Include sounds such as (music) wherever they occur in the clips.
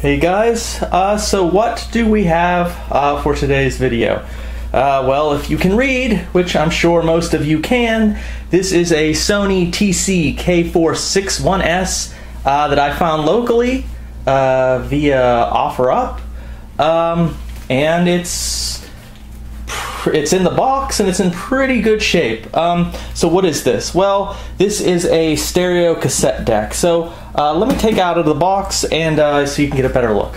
Hey guys, uh, so what do we have uh, for today's video? Uh, well, if you can read, which I'm sure most of you can, this is a Sony TC K461S uh, that I found locally uh, via OfferUp, um, and it's it's in the box and it's in pretty good shape. Um, so what is this? Well, this is a stereo cassette deck. So uh, let me take out of the box and uh, so you can get a better look.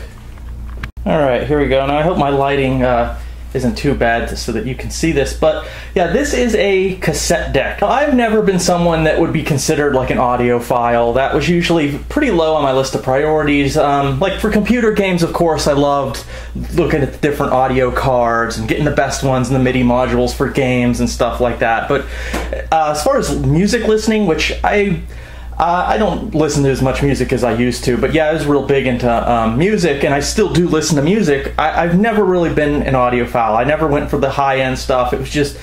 All right, here we go. Now I hope my lighting uh, isn't too bad so that you can see this. But yeah, this is a cassette deck. Now, I've never been someone that would be considered like an audiophile. That was usually pretty low on my list of priorities. Um, like for computer games, of course, I loved looking at the different audio cards and getting the best ones and the MIDI modules for games and stuff like that. But uh, as far as music listening, which I uh, I don't listen to as much music as I used to, but yeah, I was real big into um, music, and I still do listen to music. I, have never really been an audiophile. I never went for the high end stuff. It was just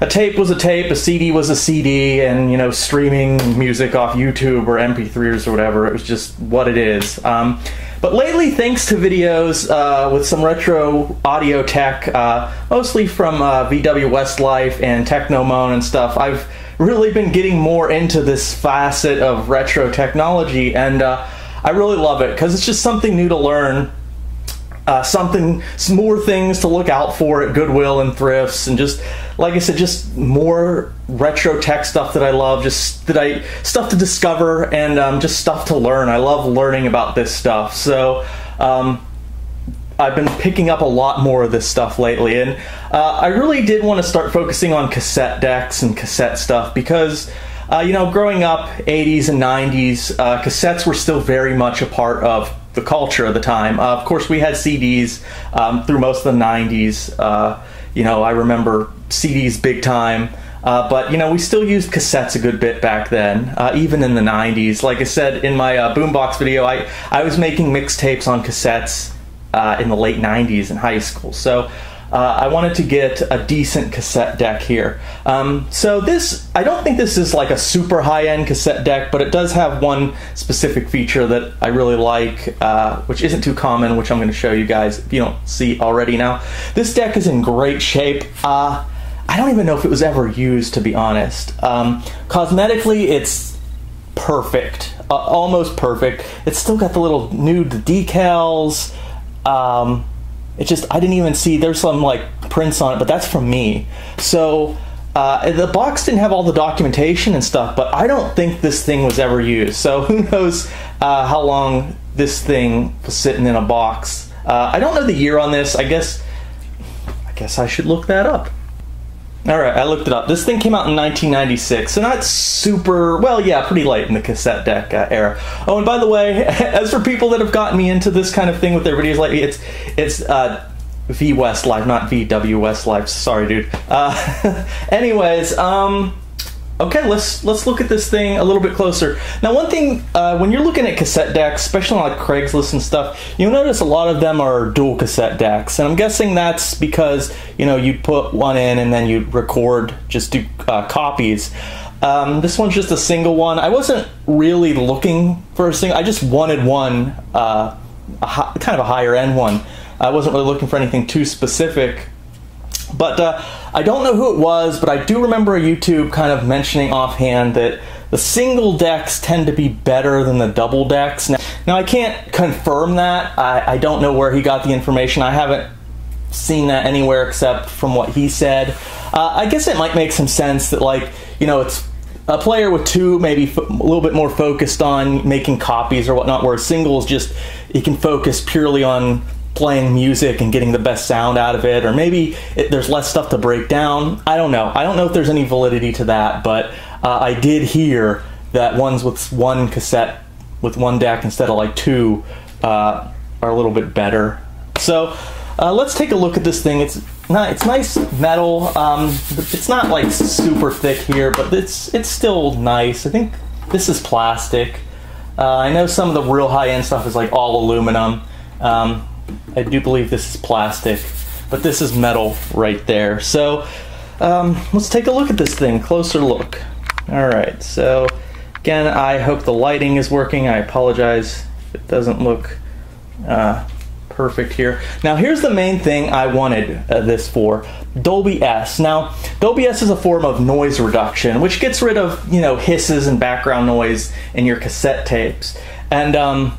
a tape was a tape, a CD was a CD, and you know, streaming music off YouTube or MP3s or whatever. It was just what it is. Um, but lately, thanks to videos uh, with some retro audio tech, uh, mostly from uh, VW Westlife and Technomone and stuff, I've really been getting more into this facet of retro technology, and uh, I really love it because it's just something new to learn. Uh, something, some more things to look out for at Goodwill and thrifts, and just like I said, just more retro tech stuff that I love, just that I stuff to discover and um, just stuff to learn. I love learning about this stuff. So um, I've been picking up a lot more of this stuff lately, and uh, I really did want to start focusing on cassette decks and cassette stuff because, uh, you know, growing up 80s and 90s, uh, cassettes were still very much a part of the culture of the time. Uh, of course, we had CDs um, through most of the 90s. Uh, you know, I remember CDs big time. Uh, but you know, we still used cassettes a good bit back then, uh, even in the '90s. Like I said in my uh, boombox video, I I was making mixtapes on cassettes uh, in the late 90s in high school. So uh, I wanted to get a decent cassette deck here. Um, so this, I don't think this is like a super high-end cassette deck, but it does have one specific feature that I really like, uh, which isn't too common, which I'm going to show you guys if you don't see already now. This deck is in great shape. Uh, I don't even know if it was ever used, to be honest. Um, cosmetically, it's perfect, uh, almost perfect. It's still got the little nude decals. Um, it just I didn't even see there's some like prints on it, but that's from me. So uh, the box didn't have all the documentation and stuff, but I don't think this thing was ever used. So (laughs) who knows uh, how long this thing was sitting in a box? Uh, I don't know the year on this. I guess I guess I should look that up. All right, I looked it up. This thing came out in 1996, so not super, well, yeah, pretty late in the cassette deck uh, era. Oh, and by the way, (laughs) as for people that have gotten me into this kind of thing with their videos lately, it's it's uh, VWestlife, not VW Westlife. Sorry, dude. Uh, (laughs) anyways, um, Okay, let's let's look at this thing a little bit closer. Now, one thing uh, when you're looking at cassette decks, especially on like Craigslist and stuff, you'll notice a lot of them are dual cassette decks, and I'm guessing that's because you know you'd put one in and then you record just do uh, copies. Um, this one's just a single one. I wasn't really looking for a single. I just wanted one, uh, a kind of a higher end one. I wasn't really looking for anything too specific. But uh, I don't know who it was, but I do remember a YouTube kind of mentioning offhand that the single decks tend to be better than the double decks. Now, now I can't confirm that. I, I, don't know where he got the information. I haven't seen that anywhere except from what he said. Uh, I guess it might make some sense that, like, you know, it's a player with two maybe a little bit more focused on making copies or whatnot, where singles just you can focus purely on playing music and getting the best sound out of it, or maybe it, there's less stuff to break down. I don't know. I don't know if there's any validity to that, but uh, I did hear that ones with one cassette with one deck instead of like two uh, are a little bit better. So uh, let's take a look at this thing. It's not, it's nice metal. Um, it's not like super thick here, but it's it's still nice. I think this is plastic. Uh, I know some of the real high end stuff is like all aluminum. Um, I do believe this is plastic, but this is metal right there. So um, let's take a look at this thing, closer look. All right, so again, I hope the lighting is working. I apologize if it doesn't look uh, perfect here. Now here's the main thing I wanted uh, this for, Dolby S. Now, Dolby S is a form of noise reduction, which gets rid of, you know, hisses and background noise in your cassette tapes. And um,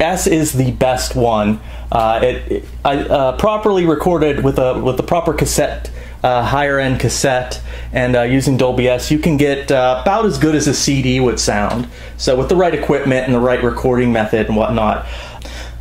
S is the best one. Uh, it, it uh, properly recorded with a with the proper cassette, uh, higher end cassette, and uh, using Dolby S, you can get uh, about as good as a CD would sound. So with the right equipment and the right recording method and whatnot.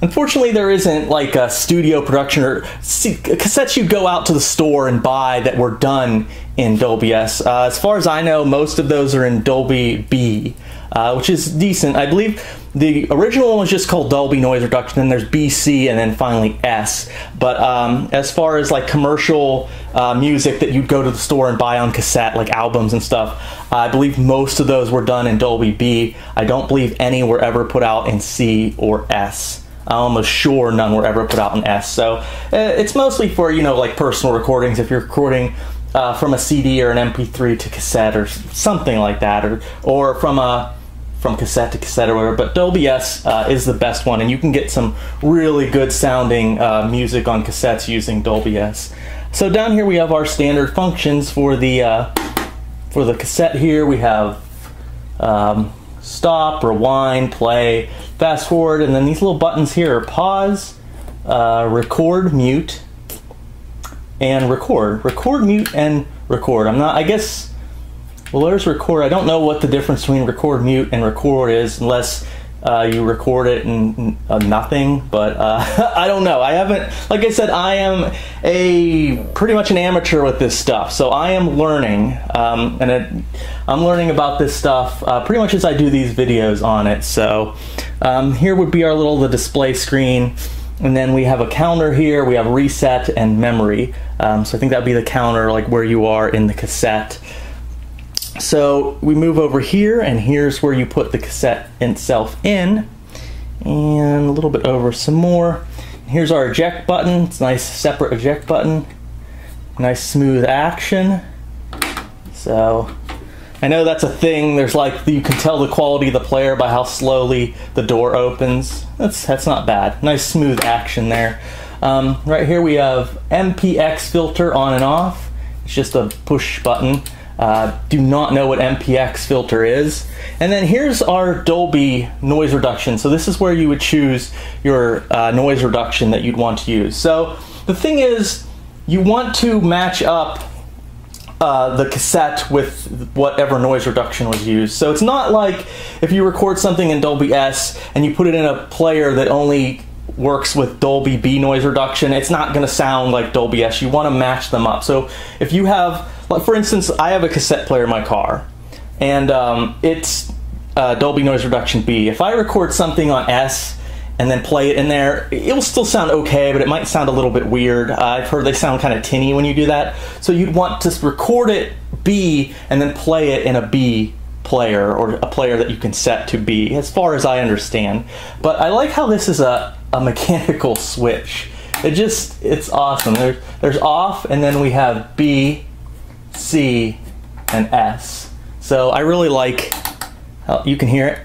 Unfortunately, there isn't like a studio production or cassettes you go out to the store and buy that were done in Dolby S. Uh, as far as I know, most of those are in Dolby B, uh, which is decent. I believe the original one was just called Dolby Noise Reduction, then there's BC, and then finally S. But um, as far as like commercial uh, music that you'd go to the store and buy on cassette, like albums and stuff, I believe most of those were done in Dolby B. I don't believe any were ever put out in C or S. I'm almost sure none were ever put out in S. So uh, it's mostly for, you know, like personal recordings. If you're recording uh, from a CD or an MP3 to cassette or something like that, or, or from a from cassette to cassette or whatever. But Dolby S uh, is the best one, and you can get some really good sounding uh, music on cassettes using Dolby S. So down here we have our standard functions for the uh, for the cassette. Here we have um, stop, rewind, play, fast forward, and then these little buttons here are pause, uh, record, mute, and record. Record, mute, and record. I'm not, I guess, well, there's record. I don't know what the difference between record, mute, and record is unless uh, you record it and uh, nothing. But uh, (laughs) I don't know. I haven't, like I said, I am a pretty much an amateur with this stuff. So I am learning, um, and it, I'm learning about this stuff uh, pretty much as I do these videos on it. So um, here would be our little the display screen. And then we have a counter here, we have reset and memory. Um, so I think that'd be the counter, like where you are in the cassette. So we move over here, and here's where you put the cassette itself in. And a little bit over some more. Here's our eject button. It's a nice separate eject button. Nice smooth action. So I know that's a thing. There's like you can tell the quality of the player by how slowly the door opens. That's that's not bad. Nice smooth action there. Um, right here we have MPX filter on and off. It's just a push button. Uh, do not know what MPX filter is. And then here's our Dolby noise reduction. So this is where you would choose your uh, noise reduction that you'd want to use. So the thing is, you want to match up uh, the cassette with whatever noise reduction was used. So it's not like if you record something in Dolby S and you put it in a player that only works with Dolby B noise reduction, it's not going to sound like Dolby S. You want to match them up. So if you have like for instance, I have a cassette player in my car, and um, it's uh, Dolby Noise Reduction B. If I record something on S and then play it in there, it will still sound okay, but it might sound a little bit weird. Uh, I've heard they sound kind of tinny when you do that. So you'd want to record it B and then play it in a B player or a player that you can set to B, as far as I understand. But I like how this is a, a mechanical switch. It just, it's awesome. There's, there's off, and then we have B, C, and S. So I really like, you can hear it.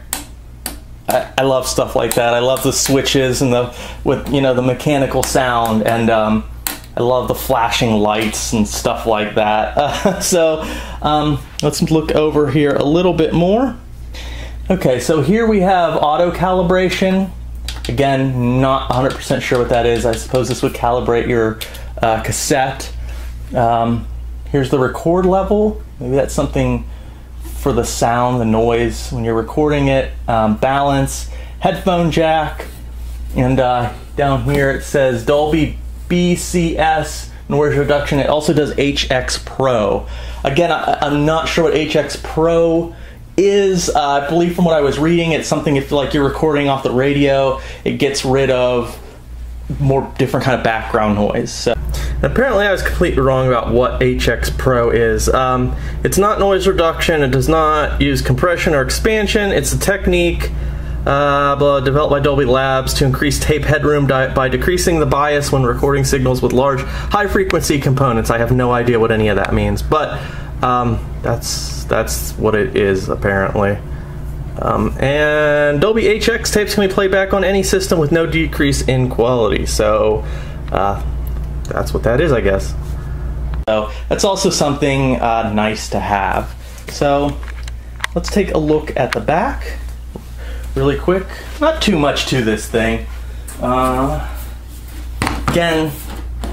I, I, love stuff like that. I love the switches and the, with, you know, the mechanical sound and um, I love the flashing lights and stuff like that. Uh, (laughs) so um, let's look over here a little bit more. Okay, so here we have auto calibration. Again, not 100% sure what that is. I suppose this would calibrate your uh, cassette. Um, Here's the record level. Maybe that's something for the sound, the noise when you're recording it. Um, balance, headphone jack, and uh, down here it says Dolby BCS noise reduction. It also does HX Pro. Again, I, am not sure what HX Pro is. Uh, I believe from what I was reading, it's something if like you're recording off the radio, it gets rid of more different kind of background noise. So. Apparently I was completely wrong about what HX Pro is. Um, it's not noise reduction, it does not use compression or expansion, it's a technique uh, blah, developed by Dolby Labs to increase tape headroom by decreasing the bias when recording signals with large high frequency components. I have no idea what any of that means, but um, that's, that's what it is apparently. Um, and Dolby HX tapes can be played back on any system with no decrease in quality. So uh, that's what that is, I guess. So that's also something uh, nice to have. So let's take a look at the back really quick. Not too much to this thing. Uh, again,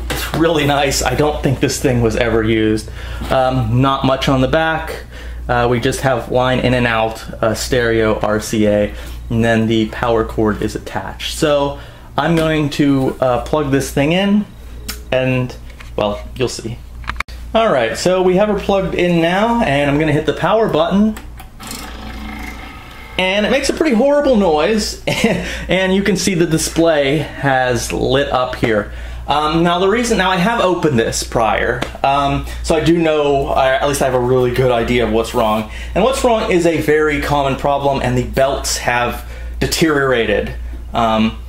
it's really nice. I don't think this thing was ever used. Um, not much on the back. Uh, we just have line in and out uh, stereo RCA, and then the power cord is attached. So I'm going to uh, plug this thing in, and well, you'll see. All right, so we have her plugged in now, and I'm gonna hit the power button, and it makes a pretty horrible noise, (laughs) and you can see the display has lit up here. Um, now the reason, now I have opened this prior, um, so I do know, uh, at least I have a really good idea of what's wrong. And what's wrong is a very common problem and the belts have deteriorated. Um,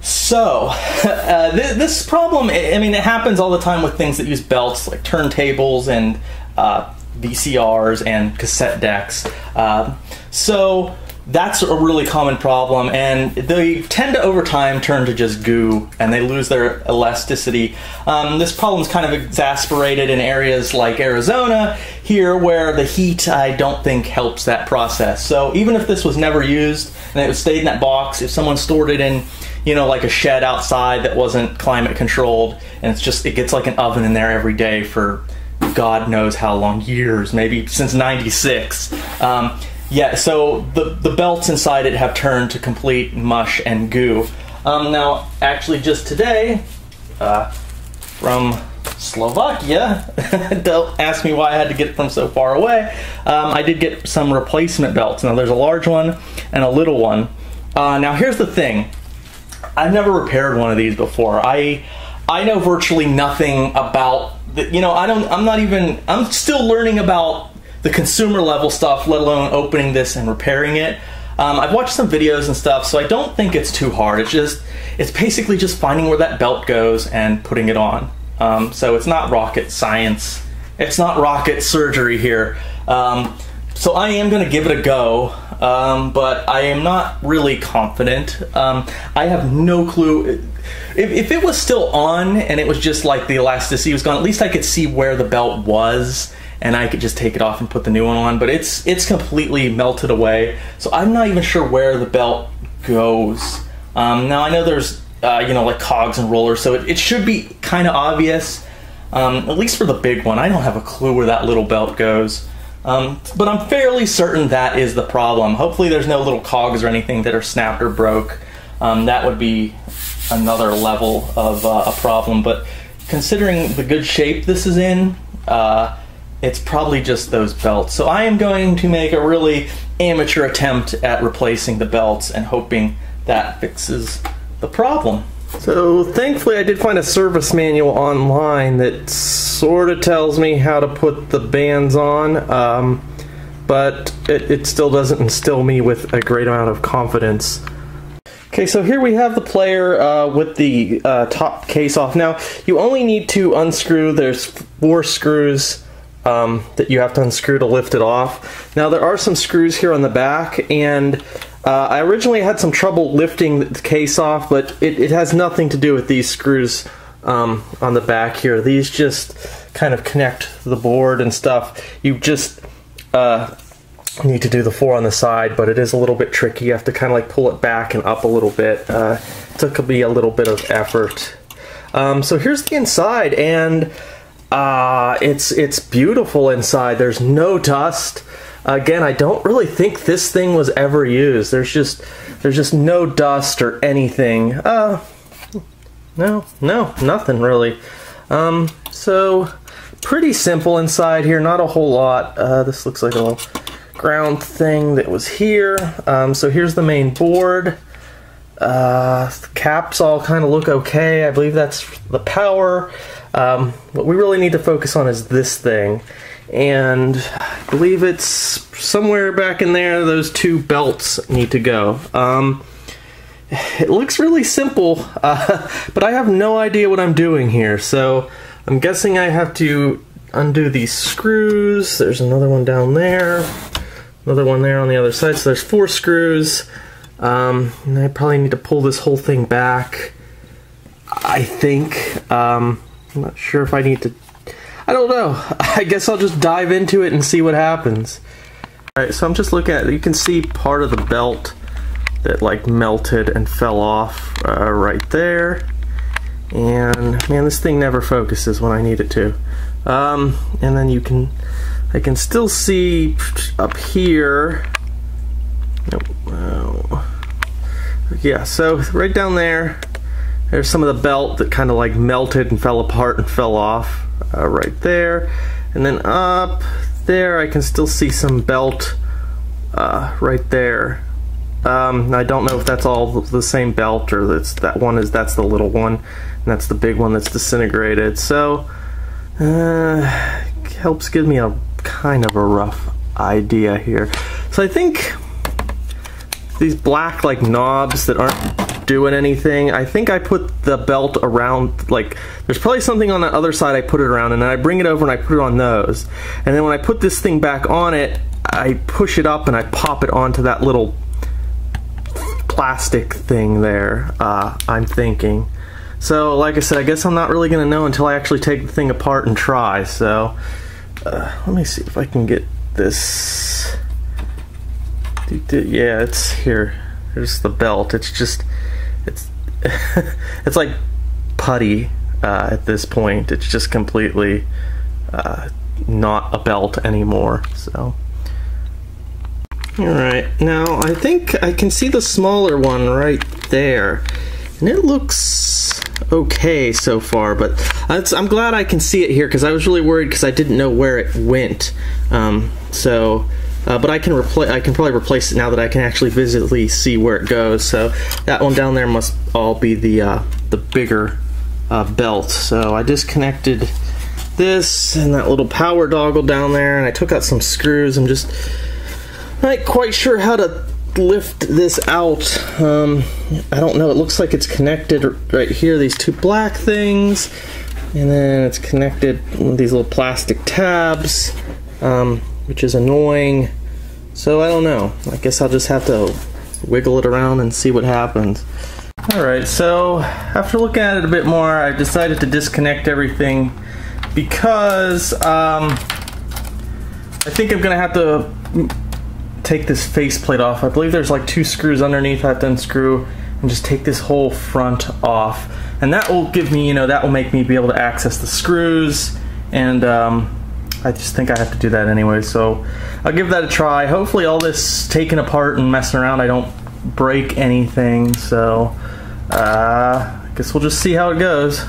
so, (laughs) uh, th this problem, I mean, it happens all the time with things that use belts, like turntables and uh, VCRs and cassette decks. Uh, so, that's a really common problem and they tend to over time turn to just goo and they lose their elasticity. Um, this problem is kind of exasperated in areas like arizona here where the heat i don't think helps that process. So even if this was never used and it stayed in that box if someone stored it in you know like a shed outside that wasn't climate controlled and it's just it gets like an oven in there every day for god knows how long years maybe since 96 um, yeah, so the, the belts inside it have turned to complete mush and goo. Um, now, actually, just today, uh, from Slovakia, (laughs) don't ask me why I had to get it from so far away, um, I did get some replacement belts. Now, there's a large one and a little one. Uh, now, here's the thing. I've never repaired one of these before. I I know virtually nothing about the, you know I don't I'm not even I'm still learning about the consumer level stuff, let alone opening this and repairing it. Um, I've watched some videos and stuff, so I don't think it's too hard. It's just, it's basically just finding where that belt goes and putting it on. Um, so it's not rocket science. It's not rocket surgery here. Um, so I am going to give it a go, um, but I am not really confident. Um, I have no clue. If, if, it was still on and it was just like the elasticity was gone, at least I could see where the belt was and I could just take it off and put the new one on. But it's it's completely melted away, so I'm not even sure where the belt goes. Um, now I know there's uh, you know like cogs and rollers, so it, it should be kind of obvious. Um, at least for the big one, I don't have a clue where that little belt goes. Um, but I'm fairly certain that is the problem. Hopefully, there's no little cogs or anything that are snapped or broke. Um, that would be another level of uh, a problem. But considering the good shape this is in, uh, it's probably just those belts. So I am going to make a really amateur attempt at replacing the belts and hoping that fixes the problem. So thankfully I did find a service manual online that sort of tells me how to put the bands on, um, but it, it still doesn't instill me with a great amount of confidence. Okay, so here we have the player uh, with the uh, top case off. Now, you only need to unscrew, there's four screws um, that you have to unscrew to lift it off. Now there are some screws here on the back and uh, I originally had some trouble lifting the case off but it, it has nothing to do with these screws um, on the back here. These just kind of connect the board and stuff. You just uh, need to do the four on the side but it is a little bit tricky. You have to kind of like pull it back and up a little bit. Uh, it took me a little bit of effort. Um, so here's the inside and uh, it's it's beautiful inside. There's no dust. Again, I don't really think this thing was ever used. There's just there's just no dust or anything. Uh, no, no, nothing really. Um, so pretty simple inside here. Not a whole lot. Uh, this looks like a little ground thing that was here. Um, so here's the main board. Uh, the caps all kind of look okay. I believe that's the power. Um, what we really need to focus on is this thing. And I believe it's somewhere back in there, those two belts need to go. Um, it looks really simple, uh, (laughs) but I have no idea what I'm doing here. So I'm guessing I have to undo these screws. There's another one down there. another one there on the other side. So there's four screws. Um, and I probably need to pull this whole thing back. I think. Um, I'm not sure if I need to. I don't know. (laughs) I guess I'll just dive into it and see what happens. Alright, so I'm just looking at You can see part of the belt that like melted and fell off uh, right there. And man, this thing never focuses when I need it to. Um, and then you can, I can still see up here. Oh, yeah, so right down there, there's some of the belt that kind of like melted and fell apart and fell off uh, right there. And then up there, I can still see some belt uh, right there. Um, I don't know if that's all the same belt or that's that one is that's the little one and that's the big one that's disintegrated. So uh, helps give me a kind of a rough idea here. So I think these black like knobs that aren't doing anything. I think I put the belt around like there's probably something on the other side I put it around and then I bring it over and I put it on those. And then when I put this thing back on it, I push it up and I pop it onto that little plastic thing there, uh, I'm thinking. So, like I said, I guess I'm not really going to know until I actually take the thing apart and try. So, uh, let me see if I can get this. Yeah, it's here. There's the belt. It's just, (laughs) it's, like putty uh, at this point. It's just completely uh, not a belt anymore. So. Alright, now I think I can see the smaller one right there. And it looks okay so far, but I'm glad I can see it here because I was really worried because I didn't know where it went. Um, so, uh, but I can replace. I can probably replace it now that I can actually visibly see where it goes. So that one down there must all be the uh, the bigger uh, belt. So I disconnected this and that little power doggle down there, and I took out some screws. I'm just not quite sure how to lift this out. Um, I don't know. It looks like it's connected right here. These two black things, and then it's connected with these little plastic tabs, um, which is annoying. So I don't know. I guess I'll just have to wiggle it around and see what happens. Alright, so after looking at it a bit more, I decided to disconnect everything because um, I think I'm going to have to take this faceplate off. I believe there's like two screws underneath I have to unscrew and just take this whole front off. And that will give me, you know, that will make me be able to access the screws and um, I just think I have to do that anyway. So I'll give that a try. Hopefully all this taken apart and messing around I don't break anything. So uh, I guess we'll just see how it goes.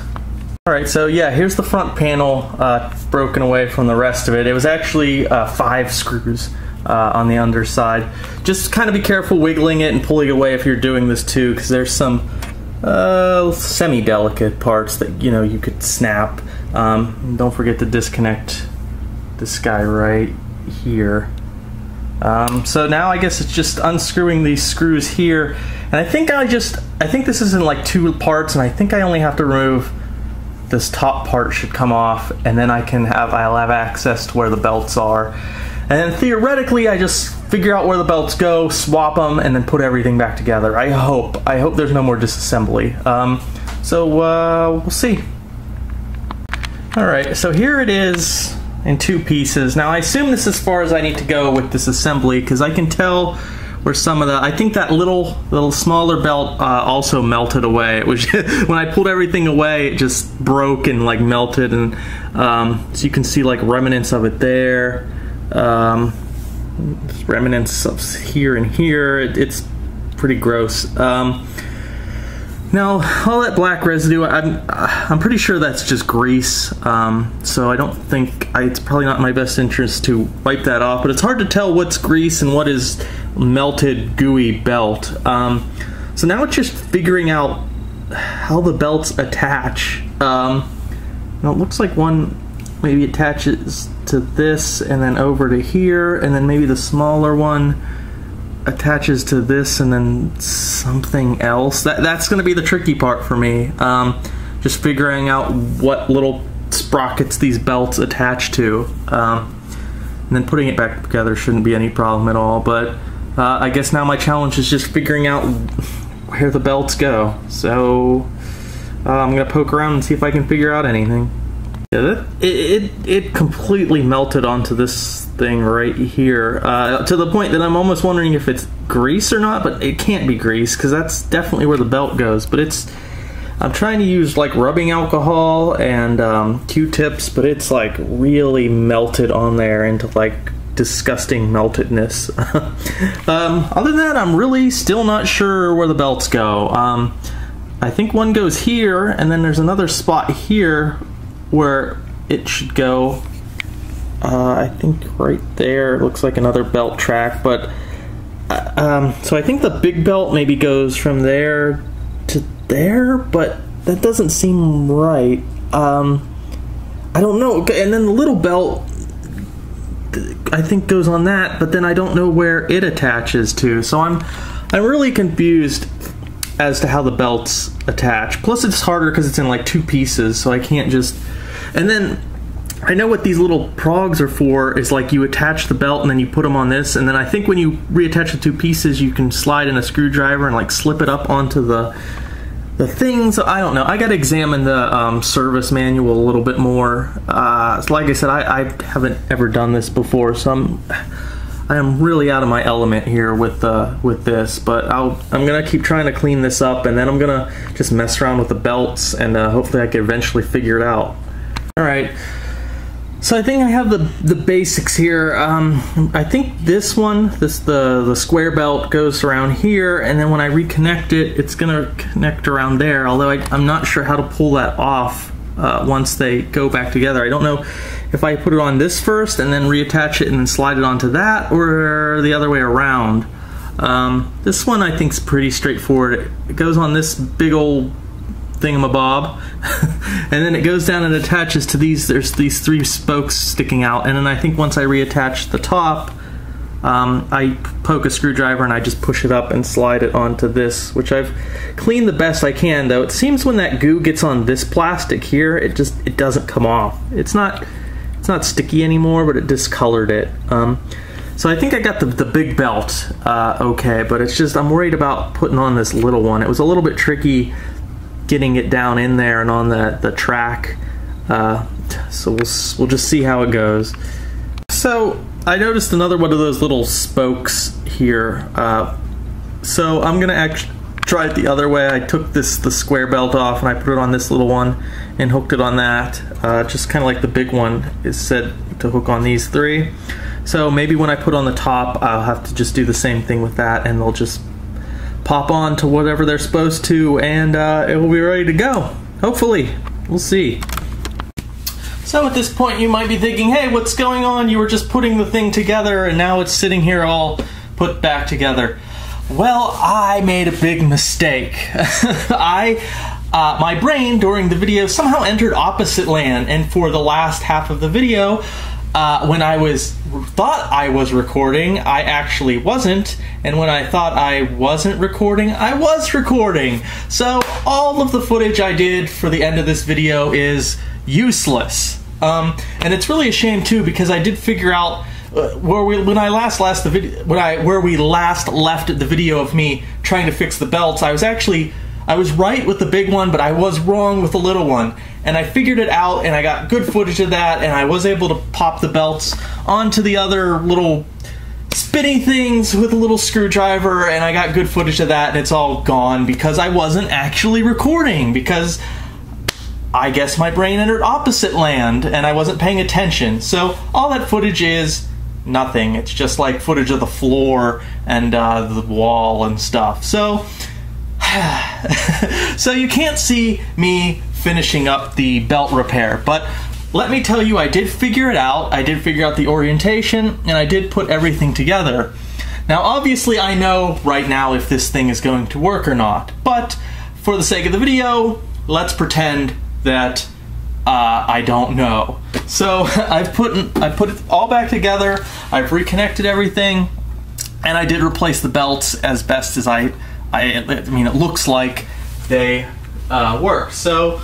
Alright, so yeah, here's the front panel uh, broken away from the rest of it. It was actually uh, five screws uh, on the underside. Just kind of be careful wiggling it and pulling it away if you're doing this too, because there's some uh, semi-delicate parts that you know you could snap. Um, don't forget to disconnect this guy right here. Um, so now I guess it's just unscrewing these screws here, and I think I just I think this is in like two parts, and I think I only have to remove this top part should come off, and then I can have I'll have access to where the belts are. And then theoretically, I just figure out where the belts go, swap them, and then put everything back together. I hope. I hope there's no more disassembly. Um, so uh, we'll see. All right, so here it is in two pieces. Now I assume this is as far as I need to go with this assembly because I can tell where some of the I think that little little smaller belt uh, also melted away. It was (laughs) when I pulled everything away, it just broke and like melted, and um, so you can see like remnants of it there um, remnants of here and here. It, it's pretty gross. Um, now, all that black residue, I'm, I'm pretty sure that's just grease, um, so I don't think, I, it's probably not my best interest to wipe that off, but it's hard to tell what's grease and what is melted, gooey belt. Um, so now it's just figuring out how the belts attach. Um, now it looks like one maybe attaches to this and then over to here and then maybe the smaller one attaches to this and then something else. That, that's going to be the tricky part for me. Um, just figuring out what little sprockets these belts attach to. Um, and then putting it back together shouldn't be any problem at all. But uh, I guess now my challenge is just figuring out where the belts go. So uh, I'm gonna poke around and see if I can figure out anything. Yeah, it, it, it completely melted onto this thing right here uh, to the point that I'm almost wondering if it's grease or not, but it can't be grease because that's definitely where the belt goes. But it's I'm trying to use like rubbing alcohol and um, Q-tips, but it's like really melted on there into like disgusting meltedness. (laughs) um, other than that, I'm really still not sure where the belts go. Um, I think one goes here, and then there's another spot here where it should go. Uh, I think right there looks like another belt track, but uh, um, so I think the big belt maybe goes from there to there, but that doesn't seem right. Um, I don't know. And then the little belt, I think goes on that, but then I don't know where it attaches to. So I'm, I'm really confused as to how the belts attach. Plus, it's harder because it's in like two pieces, so I can't just. And then I know what these little progs are for is like you attach the belt and then you put them on this, and then I think when you reattach the two pieces, you can slide in a screwdriver and like slip it up onto the the things I don't know. I got to examine the um, service manual a little bit more. Uh, like I said, I, I, haven't ever done this before, so I'm I am really out of my element here with uh, with this. But I'll I'm gonna keep trying to clean this up, and then I'm gonna just mess around with the belts, and uh, hopefully I can eventually figure it out. All right. So I think I have the the basics here. Um, I think this one, this the the square belt goes around here, and then when I reconnect it, it's gonna connect around there. Although I, am not sure how to pull that off uh, once they go back together. I don't know if I put it on this first and then reattach it and then slide it onto that, or the other way around. Um, this one I think is pretty straightforward. It goes on this big old thingamabob. (laughs) And then it goes down and attaches to these there's these three spokes sticking out. And then I think once I reattach the top um, I poke a screwdriver and I just push it up and slide it onto this which I've cleaned the best I can though. It seems when that goo gets on this plastic here it just it doesn't come off. It's not it's not sticky anymore but it discolored it. Um, so I think I got the, the big belt uh, okay, but it's just I'm worried about putting on this little one. It was a little bit tricky getting it down in there and on the, the track. Uh, so we'll, we'll just see how it goes. So I noticed another one of those little spokes here. Uh, so I'm gonna actually try it the other way. I took this the square belt off and I put it on this little one and hooked it on that. Uh, just kind of like the big one is said to hook on these three. So maybe when I put on the top, I'll have to just do the same thing with that and they'll just pop on to whatever they're supposed to, and uh, it will be ready to go. Hopefully. We'll see. So at this point, you might be thinking, hey, what's going on? You were just putting the thing together, and now it's sitting here all put back together. Well, I made a big mistake. (laughs) I, uh, my brain during the video somehow entered opposite land, and for the last half of the video, uh, when I was thought I was recording, I actually wasn't, and when I thought I wasn't recording, I was recording. So all of the footage I did for the end of this video is useless. Um, and it's really a shame too because I did figure out uh, where we when I last last the video when I where we last left the video of me trying to fix the belts. I was actually I was right with the big one, but I was wrong with the little one. And I figured it out, and I got good footage of that, and I was able to pop the belts onto the other little spinning things with a little screwdriver, and I got good footage of that, and it's all gone because I wasn't actually recording, because I guess my brain entered opposite land, and I wasn't paying attention. So all that footage is nothing. It's just like footage of the floor and uh, the wall and stuff. So (sighs) so you can't see me finishing up the belt repair, but let me tell you, I did figure it out. I did figure out the orientation, and I did put everything together. Now, obviously, I know right now if this thing is going to work or not, but for the sake of the video, let's pretend that uh, I don't know. So (laughs) I've put I put it all back together. I've reconnected everything, and I did replace the belts as best as I I, I mean, it looks like they uh, work. So,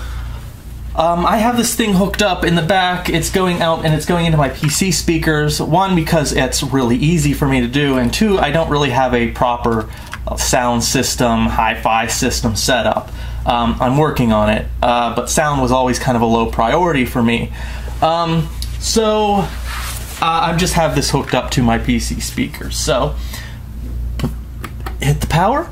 Um, I have this thing hooked up in the back. It's going out and it's going into my PC speakers. One, because it's really easy for me to do, and two, I don't really have a proper uh, sound system, hi-fi system set up. Um, I'm working on it, uh, but sound was always kind of a low priority for me. Um, so uh, I just have this hooked up to my PC speakers. So hit the power.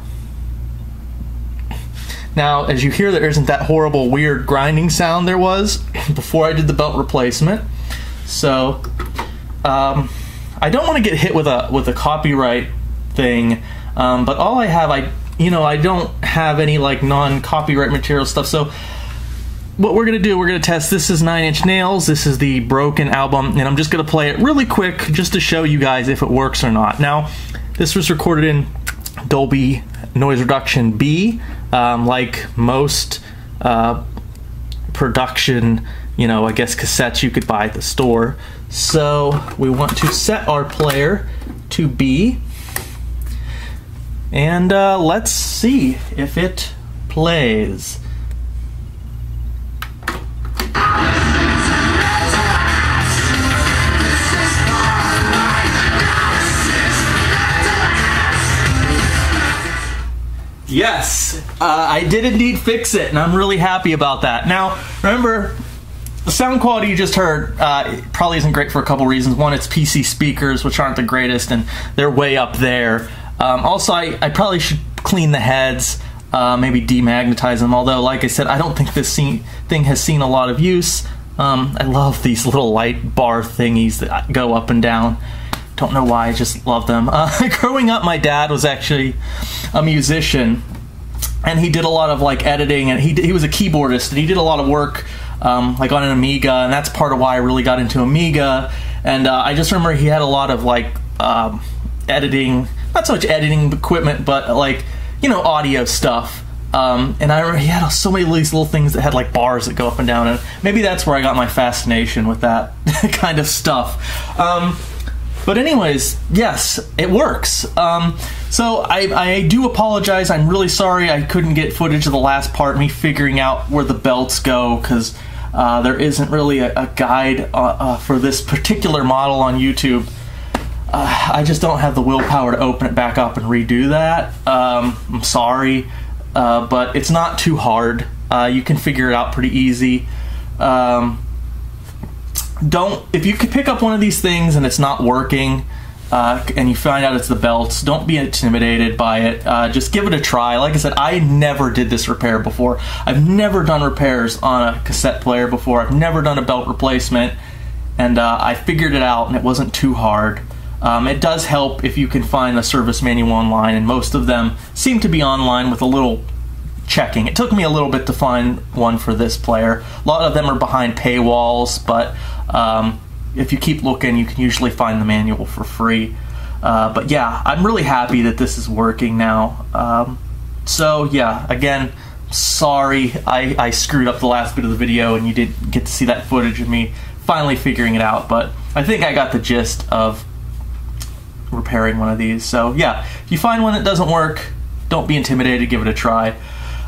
Now, as you hear, there isn't that horrible, weird grinding sound there was (laughs) before I did the belt replacement. So, um, I don't want to get hit with a with a copyright thing, um, but all I have, I you know, I don't have any like non-copyright material stuff. So, what we're gonna do, we're gonna test. This is Nine Inch Nails. This is the Broken album, and I'm just gonna play it really quick just to show you guys if it works or not. Now, this was recorded in Dolby Noise Reduction B, um, like most uh, production, you know, I guess cassettes you could buy at the store. So we want to set our player to B, and uh, let's see if it plays. Yes, uh, I did indeed fix it, and I'm really happy about that. Now, remember, the sound quality you just heard uh, probably isn't great for a couple reasons. One, it's PC speakers, which aren't the greatest, and they're way up there. Um, also, I, I, probably should clean the heads, uh, maybe demagnetize them, although, like I said, I don't think this thing has seen a lot of use. Um, I love these little light bar thingies that go up and down. Don't know why, I just love them. Uh, (laughs) growing up, my dad was actually a musician, and he did a lot of like editing, and he he was a keyboardist, and he did a lot of work um, like on an Amiga, and that's part of why I really got into Amiga. And uh, I just remember he had a lot of like um, editing, not so much editing equipment, but like you know audio stuff. Um, and I remember he had so many these little things that had like bars that go up and down, and maybe that's where I got my fascination with that (laughs) kind of stuff. But anyways, yes, it works. Um, so I, I do apologize. I'm really sorry I couldn't get footage of the last part, me figuring out where the belts go, because uh, there isn't really a, a guide uh, uh, for this particular model on YouTube. Uh, I just don't have the willpower to open it back up and redo that. Um, I'm sorry, uh, but it's not too hard. Uh, you can figure it out pretty easy. Um, don't if you could pick up one of these things and it's not working uh, and you find out it's the belts don't be intimidated by it. Uh, just give it a try. Like i said i never did this repair before. I've never done repairs on a cassette player before. I've never done a belt replacement. And uh, i figured it out and it wasn't too hard. Um, it does help if you can find a service manual online and most of them seem to be online with a little checking. It took me a little bit to find one for this player. A lot of them are behind paywalls, but um, if you keep looking, you can usually find the manual for free. Uh, but yeah, I'm really happy that this is working now. Um, so yeah, again, sorry I, I screwed up the last bit of the video and you didn't get to see that footage of me finally figuring it out, but I think I got the gist of repairing one of these. So yeah, if you find one that doesn't work, don't be intimidated, give it a try.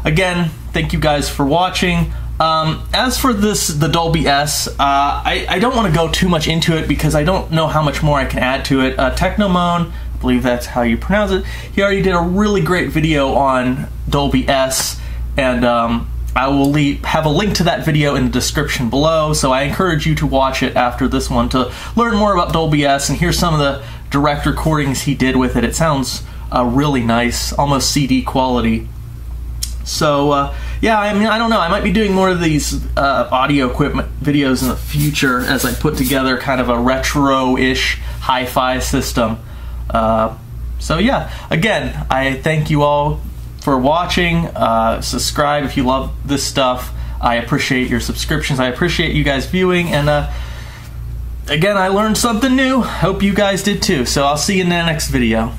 Again, thank you guys for watching. Um, as for this, the Dolby S, uh, I, I, don't want to go too much into it because I don't know how much more I can add to it. Uh, Technomone, I believe that's how you pronounce it, he already did a really great video on Dolby S, and um, I will leave, have a link to that video in the description below, so I encourage you to watch it after this one to learn more about Dolby S and hear some of the direct recordings he did with it. It sounds uh, really nice, almost CD quality. So, uh, yeah, I mean, I don't know. I might be doing more of these uh, audio equipment videos in the future as I put together kind of a retro-ish hi-fi system. Uh, so yeah, again, I thank you all for watching. Uh, subscribe if you love this stuff. I appreciate your subscriptions. I appreciate you guys viewing. And uh, again, I learned something new. Hope you guys did too. So I'll see you in the next video.